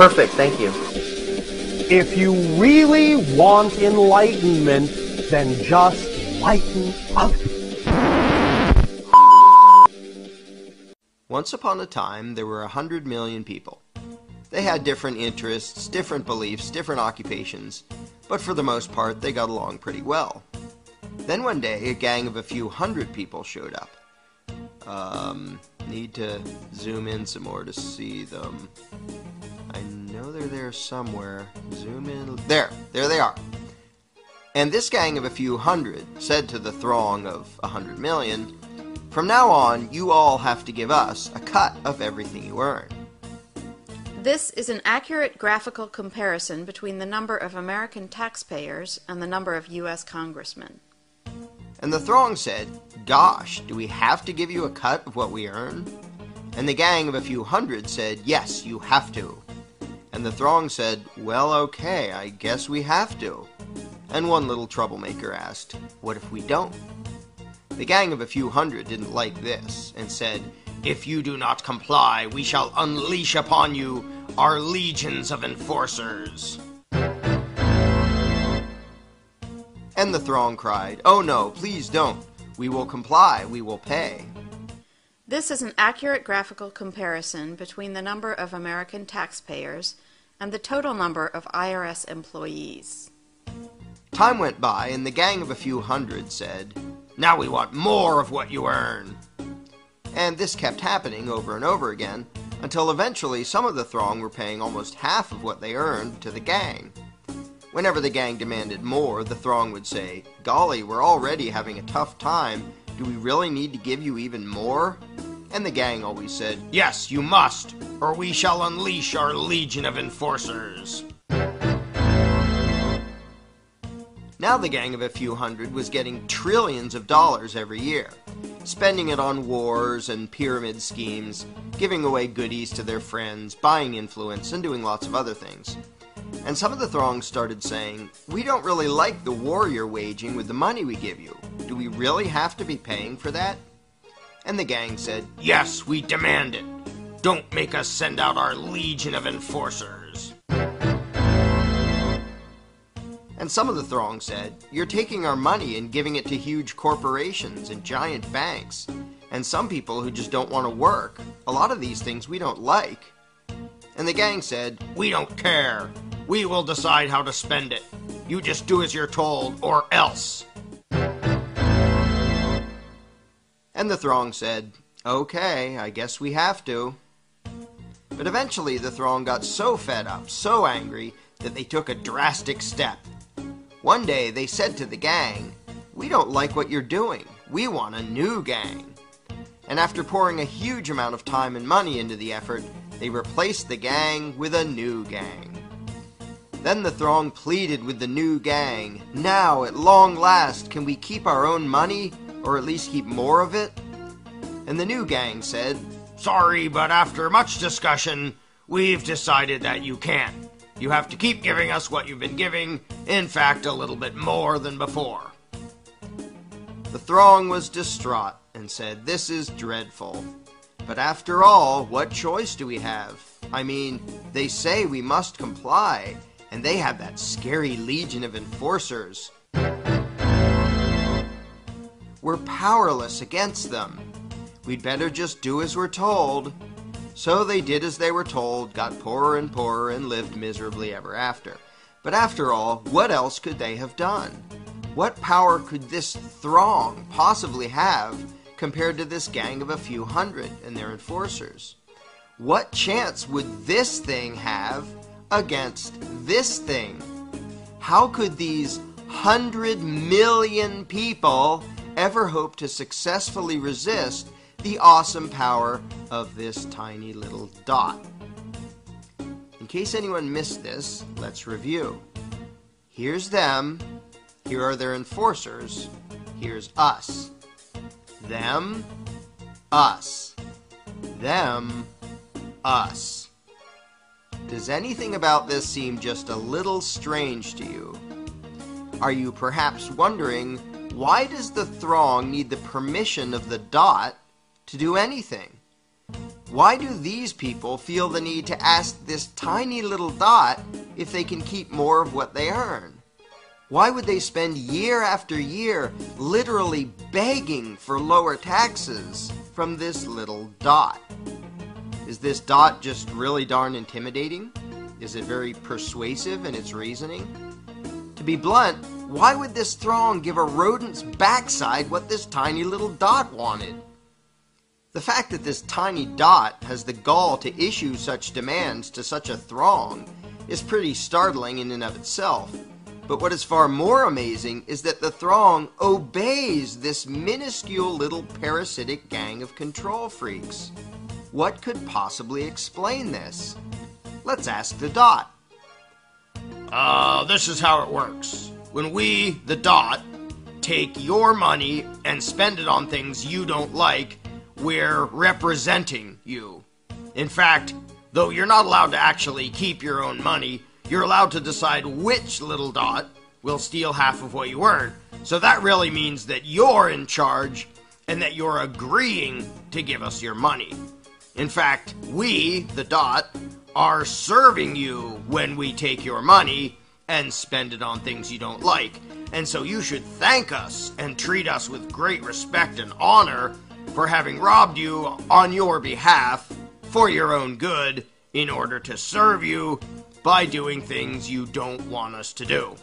perfect, thank you. If you really want enlightenment, then just lighten up. Once upon a time, there were a hundred million people. They had different interests, different beliefs, different occupations, but for the most part, they got along pretty well. Then one day, a gang of a few hundred people showed up. Um, need to zoom in some more to see them. I know they're there somewhere. Zoom in. There, there they are. And this gang of a few hundred said to the throng of a hundred million, From now on, you all have to give us a cut of everything you earn. This is an accurate graphical comparison between the number of American taxpayers and the number of U.S. congressmen. And the throng said, Gosh, do we have to give you a cut of what we earn? And the gang of a few hundred said, Yes, you have to. And the throng said, Well, okay, I guess we have to. And one little troublemaker asked, What if we don't? The gang of a few hundred didn't like this, and said, If you do not comply, we shall unleash upon you our legions of enforcers. And the throng cried, Oh no, please don't. We will comply, we will pay. This is an accurate graphical comparison between the number of American taxpayers and the total number of IRS employees. Time went by, and the gang of a few hundred said, Now we want more of what you earn. And this kept happening over and over again, until eventually some of the throng were paying almost half of what they earned to the gang. Whenever the gang demanded more, the throng would say, Golly, we're already having a tough time. Do we really need to give you even more? And the gang always said, Yes, you must, or we shall unleash our legion of enforcers. Now the gang of a few hundred was getting trillions of dollars every year, spending it on wars and pyramid schemes, giving away goodies to their friends, buying influence, and doing lots of other things. And some of the throng started saying, We don't really like the war you're waging with the money we give you. Do we really have to be paying for that? And the gang said, Yes, we demand it. Don't make us send out our legion of enforcers. And some of the throng said, You're taking our money and giving it to huge corporations and giant banks, and some people who just don't want to work. A lot of these things we don't like. And the gang said, We don't care. We will decide how to spend it. You just do as you're told, or else. And the throng said, Okay, I guess we have to. But eventually the throng got so fed up, so angry, that they took a drastic step. One day they said to the gang, We don't like what you're doing. We want a new gang. And after pouring a huge amount of time and money into the effort, they replaced the gang with a new gang. Then the throng pleaded with the new gang, Now, at long last, can we keep our own money, or at least keep more of it? And the new gang said, Sorry, but after much discussion, we've decided that you can't. You have to keep giving us what you've been giving, in fact, a little bit more than before. The throng was distraught and said, This is dreadful. But after all, what choice do we have? I mean, they say we must comply, and they have that scary legion of enforcers. We're powerless against them. We'd better just do as we're told. So they did as they were told, got poorer and poorer, and lived miserably ever after. But after all, what else could they have done? What power could this throng possibly have compared to this gang of a few hundred and their enforcers? What chance would this thing have against this thing? How could these hundred million people ever hope to successfully resist the awesome power of this tiny little dot? In case anyone missed this, let's review. Here's them, here are their enforcers, here's us. Them, us. Them, us. Does anything about this seem just a little strange to you? Are you perhaps wondering why does the throng need the permission of the dot to do anything? Why do these people feel the need to ask this tiny little dot if they can keep more of what they earn? Why would they spend year after year literally begging for lower taxes from this little dot? Is this dot just really darn intimidating? Is it very persuasive in its reasoning? To be blunt, why would this throng give a rodent's backside what this tiny little dot wanted? The fact that this tiny dot has the gall to issue such demands to such a throng is pretty startling in and of itself. But what is far more amazing is that the throng obeys this minuscule little parasitic gang of control freaks. What could possibly explain this? Let's ask the dot. Uh, this is how it works. When we, the dot, take your money and spend it on things you don't like, we're representing you. In fact, though you're not allowed to actually keep your own money, you're allowed to decide which little dot will steal half of what you earn. So that really means that you're in charge and that you're agreeing to give us your money. In fact, we, the dot, are serving you when we take your money and spend it on things you don't like. And so you should thank us and treat us with great respect and honor for having robbed you on your behalf for your own good in order to serve you by doing things you don't want us to do.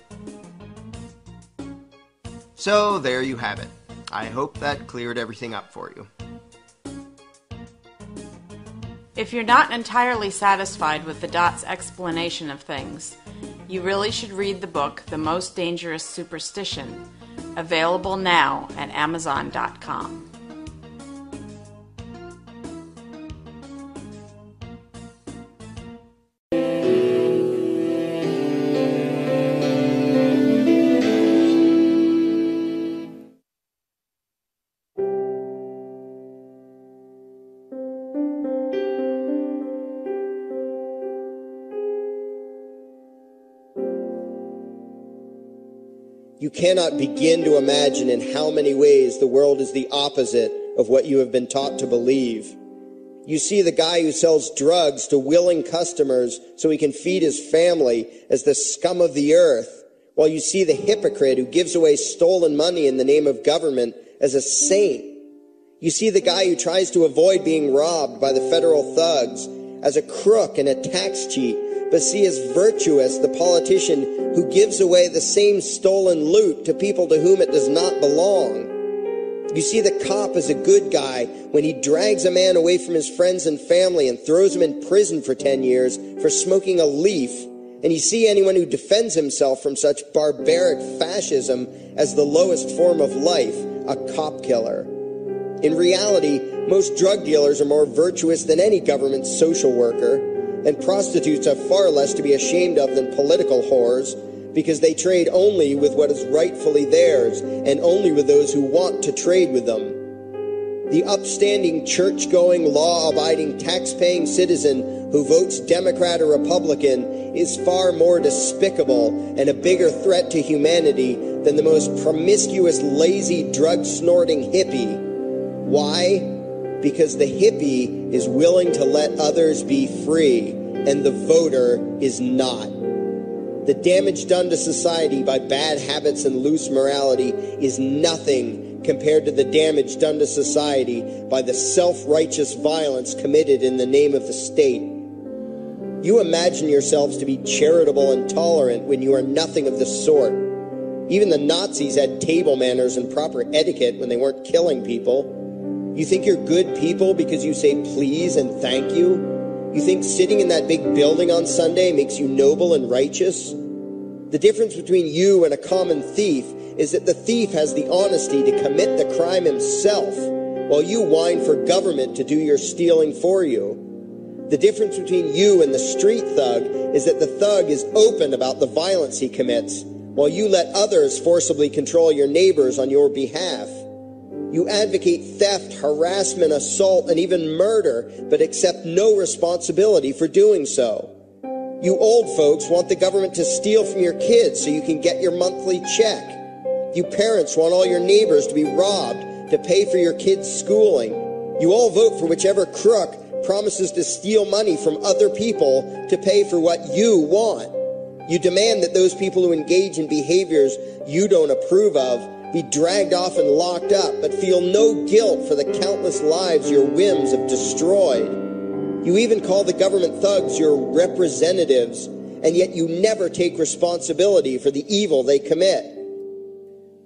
So there you have it. I hope that cleared everything up for you. If you're not entirely satisfied with the dot's explanation of things, you really should read the book The Most Dangerous Superstition, available now at Amazon.com. You cannot begin to imagine in how many ways the world is the opposite of what you have been taught to believe. You see the guy who sells drugs to willing customers so he can feed his family as the scum of the earth, while you see the hypocrite who gives away stolen money in the name of government as a saint. You see the guy who tries to avoid being robbed by the federal thugs as a crook and a tax cheat but see as virtuous the politician who gives away the same stolen loot to people to whom it does not belong. You see the cop as a good guy when he drags a man away from his friends and family and throws him in prison for 10 years for smoking a leaf. And you see anyone who defends himself from such barbaric fascism as the lowest form of life, a cop killer. In reality, most drug dealers are more virtuous than any government social worker and prostitutes have far less to be ashamed of than political whores because they trade only with what is rightfully theirs and only with those who want to trade with them. The upstanding, church going, law abiding, tax paying citizen who votes Democrat or Republican is far more despicable and a bigger threat to humanity than the most promiscuous, lazy, drug snorting hippie. Why? Because the hippie is willing to let others be free and the voter is not. The damage done to society by bad habits and loose morality is nothing compared to the damage done to society by the self righteous violence committed in the name of the state. You imagine yourselves to be charitable and tolerant when you are nothing of the sort. Even the Nazis had table manners and proper etiquette when they weren't killing people. You think you're good people because you say please and thank you? You think sitting in that big building on Sunday makes you noble and righteous? The difference between you and a common thief is that the thief has the honesty to commit the crime himself, while you whine for government to do your stealing for you. The difference between you and the street thug is that the thug is open about the violence he commits, while you let others forcibly control your neighbors on your behalf. You advocate theft, harassment, assault, and even murder, but accept no responsibility for doing so. You old folks want the government to steal from your kids so you can get your monthly check. You parents want all your neighbors to be robbed to pay for your kids' schooling. You all vote for whichever crook promises to steal money from other people to pay for what you want. You demand that those people who engage in behaviors you don't approve of be dragged off and locked up, but feel no guilt for the countless lives your whims have destroyed. You even call the government thugs your representatives, and yet you never take responsibility for the evil they commit.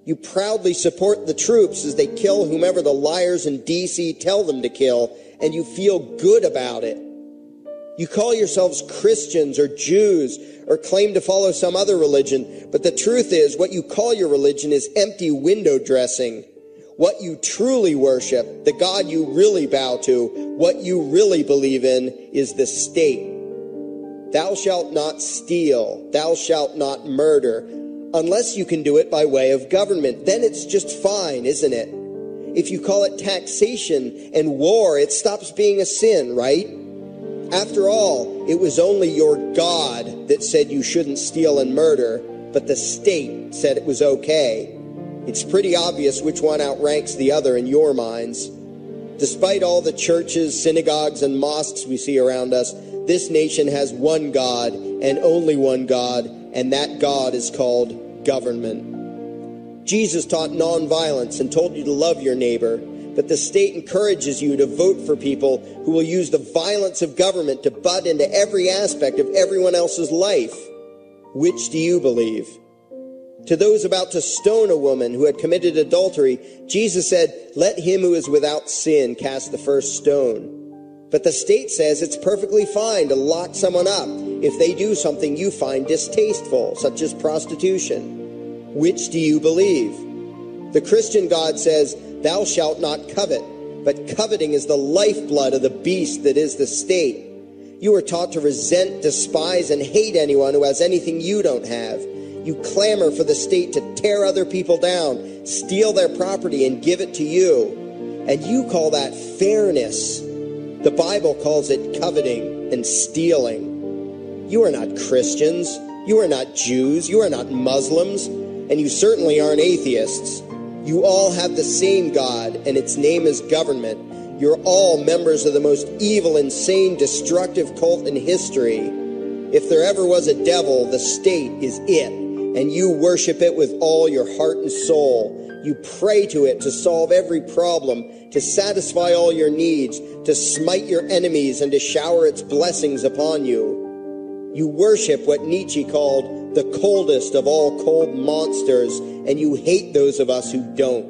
You proudly support the troops as they kill whomever the liars in DC tell them to kill, and you feel good about it. You call yourselves Christians or Jews or claim to follow some other religion, but the truth is what you call your religion is empty window dressing. What you truly worship, the God you really bow to, what you really believe in is the state. Thou shalt not steal. Thou shalt not murder unless you can do it by way of government. Then it's just fine, isn't it? If you call it taxation and war, it stops being a sin, right? After all, it was only your God that said you shouldn't steal and murder, but the state said it was okay. It's pretty obvious which one outranks the other in your minds. Despite all the churches, synagogues, and mosques we see around us, this nation has one God and only one God, and that God is called government. Jesus taught nonviolence and told you to love your neighbor, but the state encourages you to vote for people who will use the violence of government to butt into every aspect of everyone else's life. Which do you believe? To those about to stone a woman who had committed adultery, Jesus said, Let him who is without sin cast the first stone. But the state says it's perfectly fine to lock someone up if they do something you find distasteful, such as prostitution. Which do you believe? The Christian God says, Thou shalt not covet, but coveting is the lifeblood of the beast that is the state. You are taught to resent, despise, and hate anyone who has anything you don't have. You clamor for the state to tear other people down, steal their property, and give it to you. And you call that fairness. The Bible calls it coveting and stealing. You are not Christians. You are not Jews. You are not Muslims. And you certainly aren't atheists. You all have the same God, and its name is government. You're all members of the most evil, insane, destructive cult in history. If there ever was a devil, the state is it, and you worship it with all your heart and soul. You pray to it to solve every problem, to satisfy all your needs, to smite your enemies, and to shower its blessings upon you. You worship what Nietzsche called the coldest of all cold monsters, and you hate those of us who don't.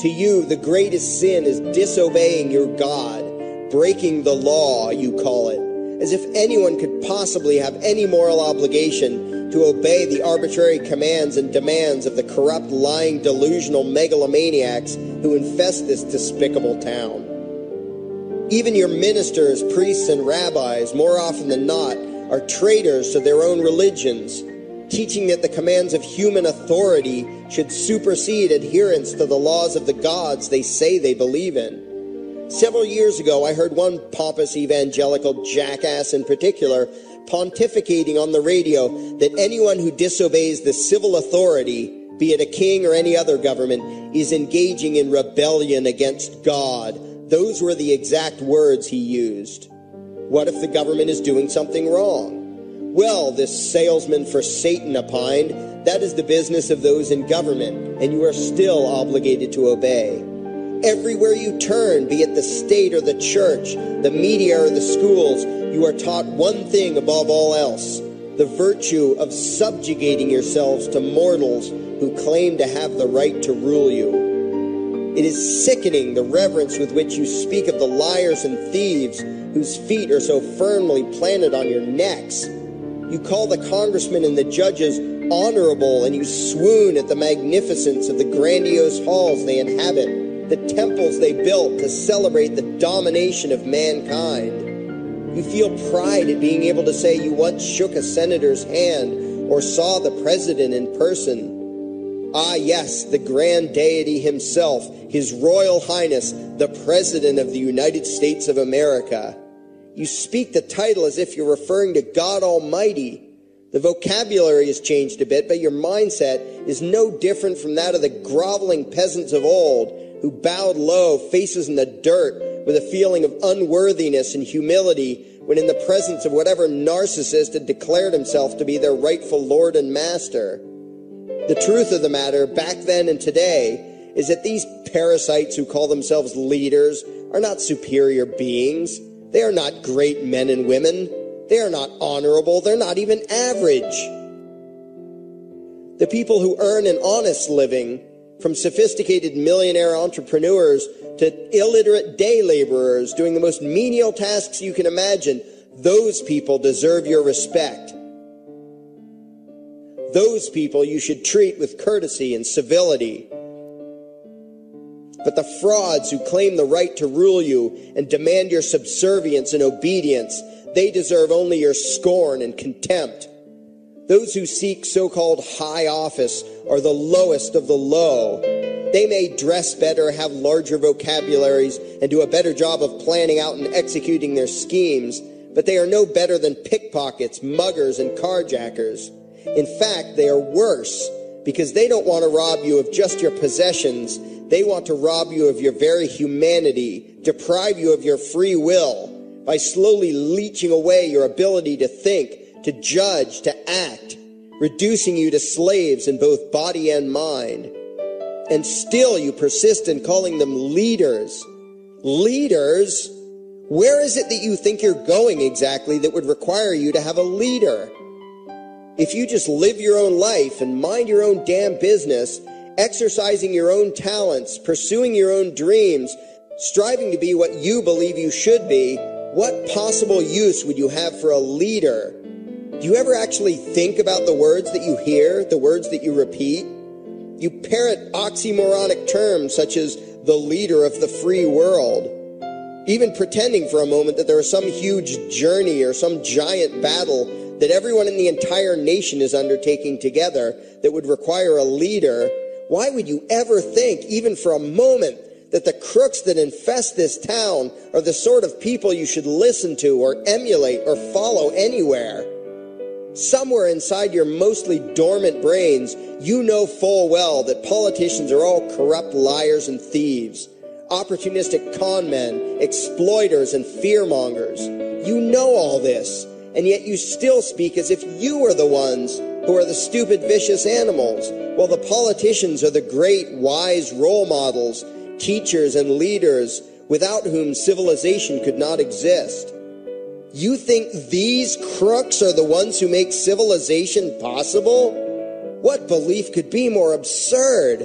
To you, the greatest sin is disobeying your God, breaking the law, you call it, as if anyone could possibly have any moral obligation to obey the arbitrary commands and demands of the corrupt, lying, delusional megalomaniacs who infest this despicable town. Even your ministers, priests, and rabbis, more often than not, are traitors to their own religions, teaching that the commands of human authority should supersede adherence to the laws of the gods they say they believe in. Several years ago, I heard one pompous evangelical jackass in particular pontificating on the radio that anyone who disobeys the civil authority, be it a king or any other government, is engaging in rebellion against God. Those were the exact words he used. What if the government is doing something wrong? Well, this salesman for Satan opined, that is the business of those in government, and you are still obligated to obey. Everywhere you turn, be it the state or the church, the media or the schools, you are taught one thing above all else the virtue of subjugating yourselves to mortals who claim to have the right to rule you. It is sickening the reverence with which you speak of the liars and thieves whose feet are so firmly planted on your necks. You call the congressmen and the judges honorable, and you swoon at the magnificence of the grandiose halls they inhabit the temples they built to celebrate the domination of mankind. You feel pride at being able to say you once shook a senator's hand or saw the president in person. Ah, yes, the grand deity himself, His Royal Highness, the President of the United States of America. You speak the title as if you're referring to God Almighty. The vocabulary has changed a bit, but your mindset is no different from that of the groveling peasants of old who bowed low, faces in the dirt, with a feeling of unworthiness and humility when in the presence of whatever narcissist had declared himself to be their rightful lord and master. The truth of the matter, back then and today, is that these parasites who call themselves leaders are not superior beings. They are not great men and women. They are not honorable. They're not even average. The people who earn an honest living, from sophisticated millionaire entrepreneurs to illiterate day laborers doing the most menial tasks you can imagine, those people deserve your respect. Those people you should treat with courtesy and civility. But the frauds who claim the right to rule you and demand your subservience and obedience, they deserve only your scorn and contempt. Those who seek so called high office are the lowest of the low. They may dress better, have larger vocabularies, and do a better job of planning out and executing their schemes, but they are no better than pickpockets, muggers, and carjackers. In fact, they are worse because they don't want to rob you of just your possessions. They want to rob you of your very humanity, deprive you of your free will by slowly leeching away your ability to think, to judge, to act, reducing you to slaves in both body and mind. And still you persist in calling them leaders. Leaders? Where is it that you think you're going exactly that would require you to have a leader? If you just live your own life and mind your own damn business, exercising your own talents, pursuing your own dreams, striving to be what you believe you should be, what possible use would you have for a leader? Do you ever actually think about the words that you hear, the words that you repeat? You parrot oxymoronic terms such as the leader of the free world, even pretending for a moment that there is some huge journey or some giant battle that everyone in the entire nation is undertaking together that would require a leader why would you ever think, even for a moment, that the crooks that infest this town are the sort of people you should listen to or emulate or follow anywhere? Somewhere inside your mostly dormant brains, you know full well that politicians are all corrupt liars and thieves, opportunistic con men, exploiters, and fearmongers. You know all this, and yet you still speak as if you are the ones who are the stupid, vicious animals, while the politicians are the great, wise role models, teachers, and leaders without whom civilization could not exist. You think these crooks are the ones who make civilization possible? What belief could be more absurd?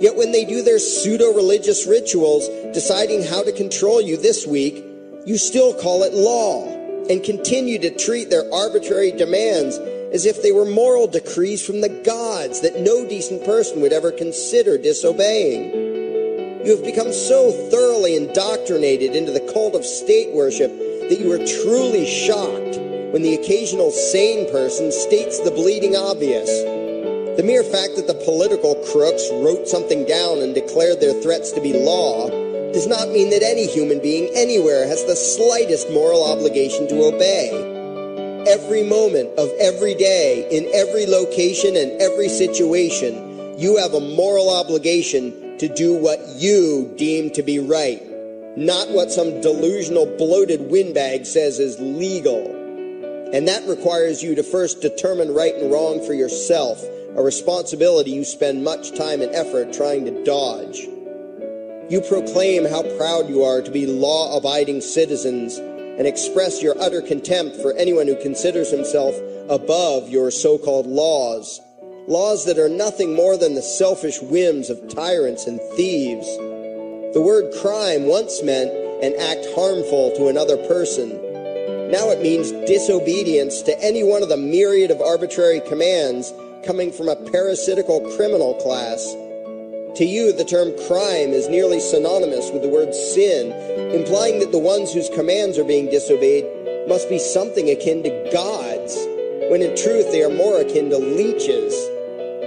Yet when they do their pseudo religious rituals, deciding how to control you this week, you still call it law and continue to treat their arbitrary demands as if they were moral decrees from the gods that no decent person would ever consider disobeying. You have become so thoroughly indoctrinated into the cult of state worship that you are truly shocked when the occasional sane person states the bleeding obvious. The mere fact that the political crooks wrote something down and declared their threats to be law does not mean that any human being anywhere has the slightest moral obligation to obey every moment of every day, in every location and every situation, you have a moral obligation to do what you deem to be right, not what some delusional bloated windbag says is legal. And that requires you to first determine right and wrong for yourself, a responsibility you spend much time and effort trying to dodge. You proclaim how proud you are to be law abiding citizens and express your utter contempt for anyone who considers himself above your so called laws. Laws that are nothing more than the selfish whims of tyrants and thieves. The word crime once meant an act harmful to another person. Now it means disobedience to any one of the myriad of arbitrary commands coming from a parasitical criminal class to you, the term crime is nearly synonymous with the word sin, implying that the ones whose commands are being disobeyed must be something akin to gods, when in truth they are more akin to leeches.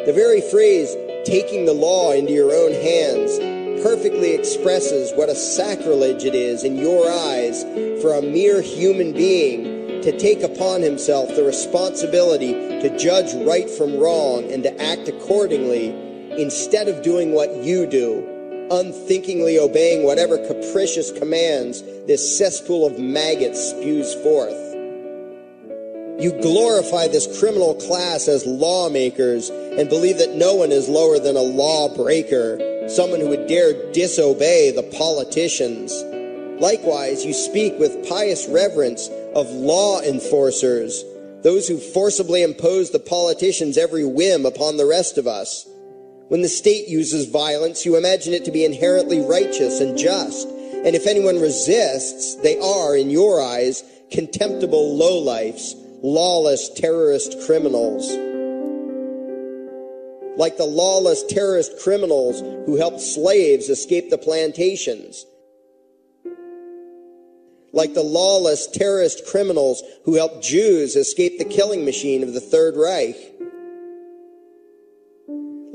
The very phrase, taking the law into your own hands, perfectly expresses what a sacrilege it is in your eyes for a mere human being to take upon himself the responsibility to judge right from wrong and to act accordingly instead of doing what you do, unthinkingly obeying whatever capricious commands this cesspool of maggots spews forth. You glorify this criminal class as lawmakers and believe that no one is lower than a lawbreaker, someone who would dare disobey the politicians. Likewise, you speak with pious reverence of law enforcers, those who forcibly impose the politicians' every whim upon the rest of us. When the state uses violence, you imagine it to be inherently righteous and just. And if anyone resists, they are, in your eyes, contemptible lowlifes, lawless terrorist criminals. Like the lawless terrorist criminals who helped slaves escape the plantations. Like the lawless terrorist criminals who helped Jews escape the killing machine of the Third Reich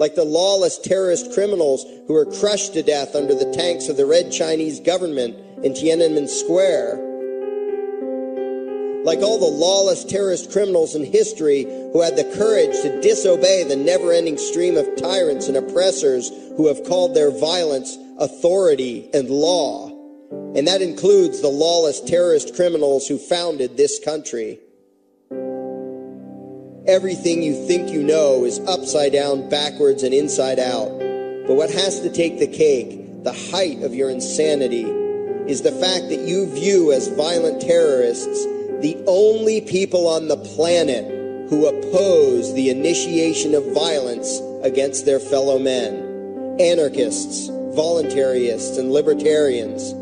like the lawless terrorist criminals who were crushed to death under the tanks of the Red Chinese government in Tiananmen Square. Like all the lawless terrorist criminals in history who had the courage to disobey the never ending stream of tyrants and oppressors who have called their violence authority and law. And that includes the lawless terrorist criminals who founded this country. Everything you think you know is upside down, backwards, and inside out. But what has to take the cake, the height of your insanity, is the fact that you view as violent terrorists the only people on the planet who oppose the initiation of violence against their fellow men anarchists, voluntarists, and libertarians.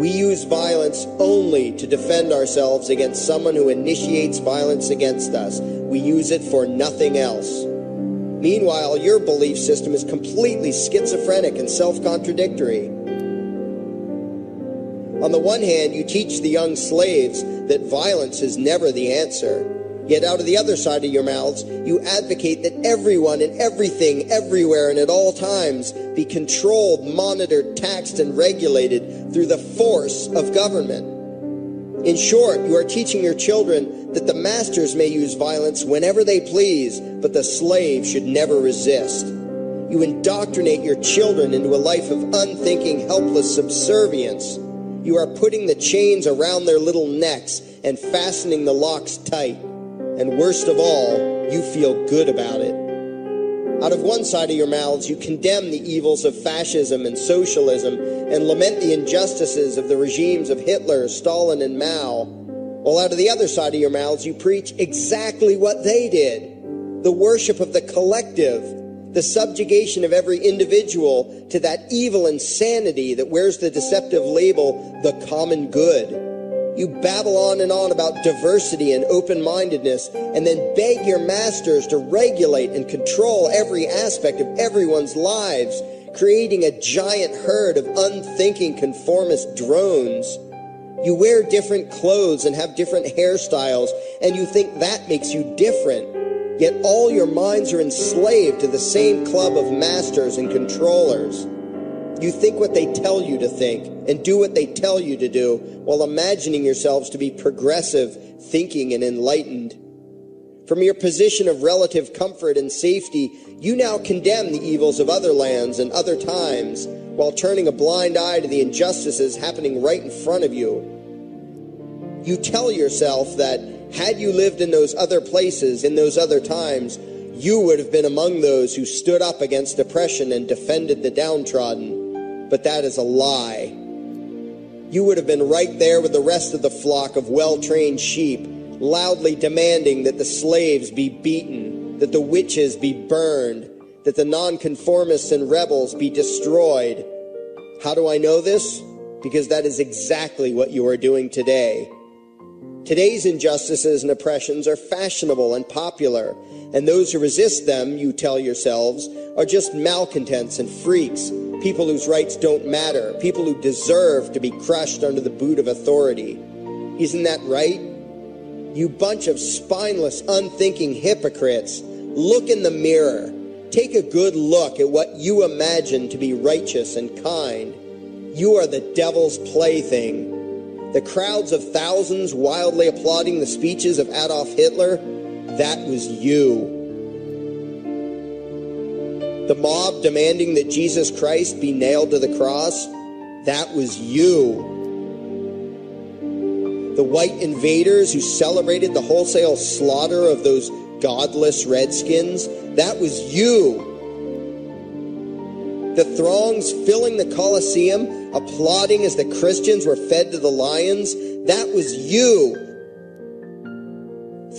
We use violence only to defend ourselves against someone who initiates violence against us. We use it for nothing else. Meanwhile, your belief system is completely schizophrenic and self contradictory. On the one hand, you teach the young slaves that violence is never the answer. Yet out of the other side of your mouths, you advocate that everyone and everything, everywhere and at all times, be controlled, monitored, taxed, and regulated through the force of government. In short, you are teaching your children that the masters may use violence whenever they please, but the slave should never resist. You indoctrinate your children into a life of unthinking, helpless subservience. You are putting the chains around their little necks and fastening the locks tight. And worst of all, you feel good about it. Out of one side of your mouths, you condemn the evils of fascism and socialism and lament the injustices of the regimes of Hitler, Stalin, and Mao. While out of the other side of your mouths, you preach exactly what they did the worship of the collective, the subjugation of every individual to that evil insanity that wears the deceptive label, the common good. You babble on and on about diversity and open mindedness, and then beg your masters to regulate and control every aspect of everyone's lives, creating a giant herd of unthinking conformist drones. You wear different clothes and have different hairstyles, and you think that makes you different. Yet all your minds are enslaved to the same club of masters and controllers. You think what they tell you to think and do what they tell you to do while imagining yourselves to be progressive, thinking, and enlightened. From your position of relative comfort and safety, you now condemn the evils of other lands and other times while turning a blind eye to the injustices happening right in front of you. You tell yourself that had you lived in those other places, in those other times, you would have been among those who stood up against oppression and defended the downtrodden but that is a lie. You would have been right there with the rest of the flock of well trained sheep, loudly demanding that the slaves be beaten, that the witches be burned, that the nonconformists and rebels be destroyed. How do I know this? Because that is exactly what you are doing today. Today's injustices and oppressions are fashionable and popular, and those who resist them, you tell yourselves, are just malcontents and freaks, people whose rights don't matter, people who deserve to be crushed under the boot of authority. Isn't that right? You bunch of spineless, unthinking hypocrites, look in the mirror. Take a good look at what you imagine to be righteous and kind. You are the devil's plaything. The crowds of thousands wildly applauding the speeches of Adolf Hitler, that was you. The mob demanding that Jesus Christ be nailed to the cross, that was you. The white invaders who celebrated the wholesale slaughter of those godless redskins, that was you. The throngs filling the Colosseum, applauding as the Christians were fed to the lions, that was you.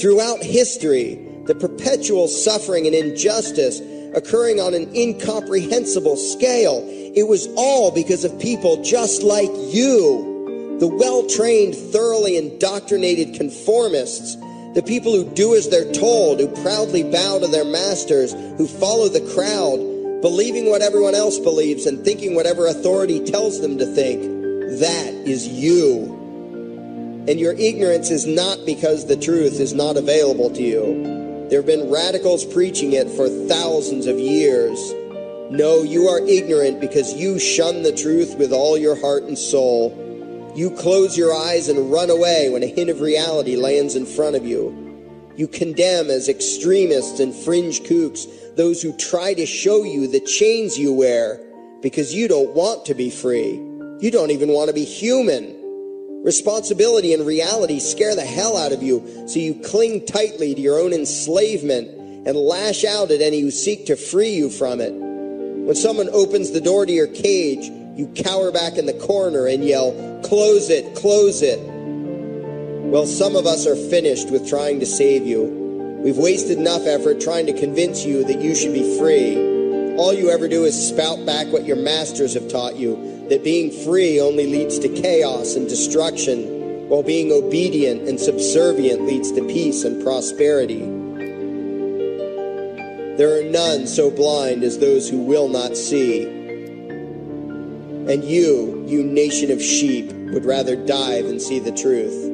Throughout history, the perpetual suffering and injustice occurring on an incomprehensible scale, it was all because of people just like you. The well trained, thoroughly indoctrinated conformists the people who do as they're told, who proudly bow to their masters, who follow the crowd, believing what everyone else believes and thinking whatever authority tells them to think. That is you. And your ignorance is not because the truth is not available to you. There have been radicals preaching it for thousands of years. No, you are ignorant because you shun the truth with all your heart and soul. You close your eyes and run away when a hint of reality lands in front of you. You condemn as extremists and fringe kooks those who try to show you the chains you wear because you don't want to be free. You don't even want to be human. Responsibility and reality scare the hell out of you, so you cling tightly to your own enslavement and lash out at any who seek to free you from it. When someone opens the door to your cage, you cower back in the corner and yell, Close it, close it. Well, some of us are finished with trying to save you. We've wasted enough effort trying to convince you that you should be free. All you ever do is spout back what your masters have taught you that being free only leads to chaos and destruction, while being obedient and subservient leads to peace and prosperity. There are none so blind as those who will not see. And you, you nation of sheep, would rather die than see the truth.